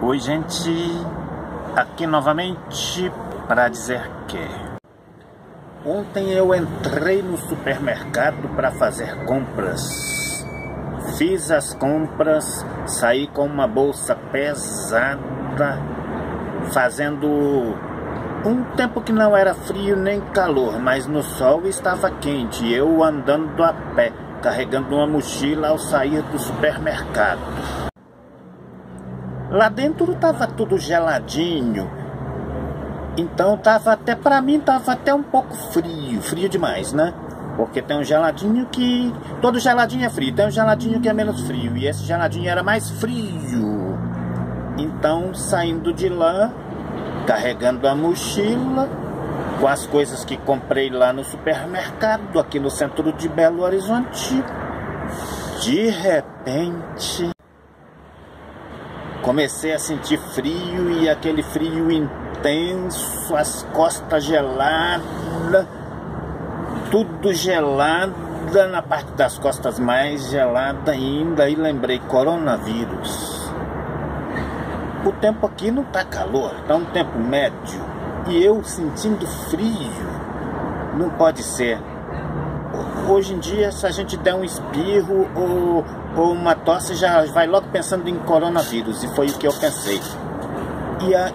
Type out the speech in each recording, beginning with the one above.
Oi, gente, aqui novamente para dizer que ontem eu entrei no supermercado para fazer compras. Fiz as compras, saí com uma bolsa pesada, fazendo um tempo que não era frio nem calor, mas no sol estava quente. Eu andando a pé, carregando uma mochila ao sair do supermercado. Lá dentro tava tudo geladinho. Então tava até para mim tava até um pouco frio, frio demais, né? Porque tem um geladinho que todo geladinho é frio, tem um geladinho que é menos frio e esse geladinho era mais frio. Então, saindo de lá, carregando a mochila com as coisas que comprei lá no supermercado, aqui no centro de Belo Horizonte, de repente Comecei a sentir frio e aquele frio intenso, as costas geladas, tudo gelada, na parte das costas mais gelada ainda. E lembrei, coronavírus. O tempo aqui não tá calor, tá um tempo médio. E eu sentindo frio, não pode ser. Hoje em dia, se a gente der um espirro ou ou uma tosse já vai logo pensando em coronavírus, e foi o que eu pensei. E a,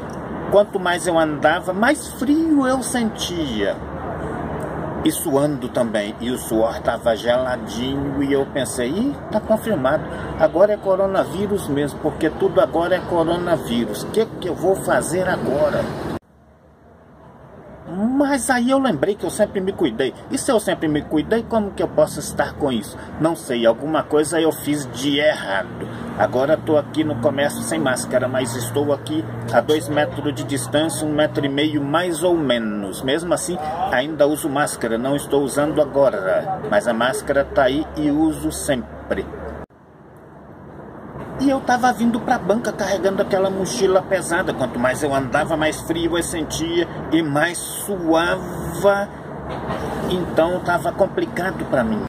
quanto mais eu andava, mais frio eu sentia. E suando também, e o suor estava geladinho, e eu pensei, ih, tá confirmado, agora é coronavírus mesmo, porque tudo agora é coronavírus. O que, que eu vou fazer agora? Mas aí eu lembrei que eu sempre me cuidei. E se eu sempre me cuidei, como que eu posso estar com isso? Não sei, alguma coisa eu fiz de errado. Agora estou aqui no comércio sem máscara, mas estou aqui a dois metros de distância, um metro e meio mais ou menos. Mesmo assim, ainda uso máscara, não estou usando agora. Mas a máscara está aí e uso sempre. E eu tava vindo pra banca carregando aquela mochila pesada. Quanto mais eu andava, mais frio eu sentia e mais suava. Então tava complicado para mim.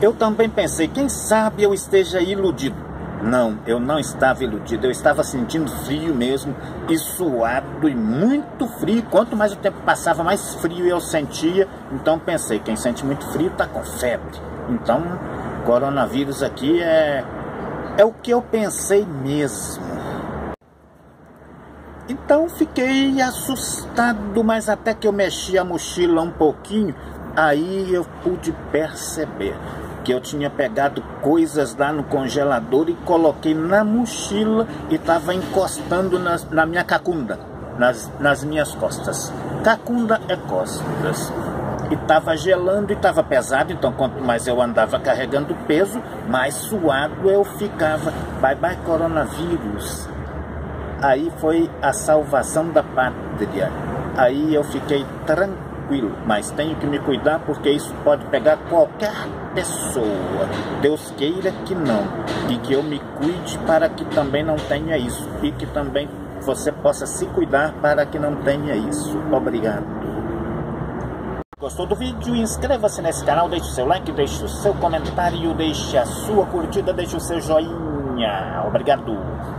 Eu também pensei, quem sabe eu esteja iludido. Não, eu não estava iludido, eu estava sentindo frio mesmo, e suado e muito frio. Quanto mais o tempo passava, mais frio eu sentia. Então pensei, quem sente muito frio tá com febre. Então, coronavírus aqui é é o que eu pensei mesmo. Então fiquei assustado, mas até que eu mexi a mochila um pouquinho, aí eu pude perceber que eu tinha pegado coisas lá no congelador e coloquei na mochila e estava encostando nas, na minha cacunda, nas, nas minhas costas. Cacunda é costas e estava gelando e estava pesado, então quanto mais eu andava carregando peso, mais suado eu ficava. Bye bye coronavírus. Aí foi a salvação da pátria. Aí eu fiquei tranquilo, mas tenho que me cuidar porque isso pode pegar qualquer pessoa. Deus queira que não. E que eu me cuide para que também não tenha isso. E que também você possa se cuidar para que não tenha isso. Obrigado. Gostou do vídeo? Inscreva-se nesse canal, deixe o seu like, deixe o seu comentário, deixe a sua curtida, deixe o seu joinha. Obrigado!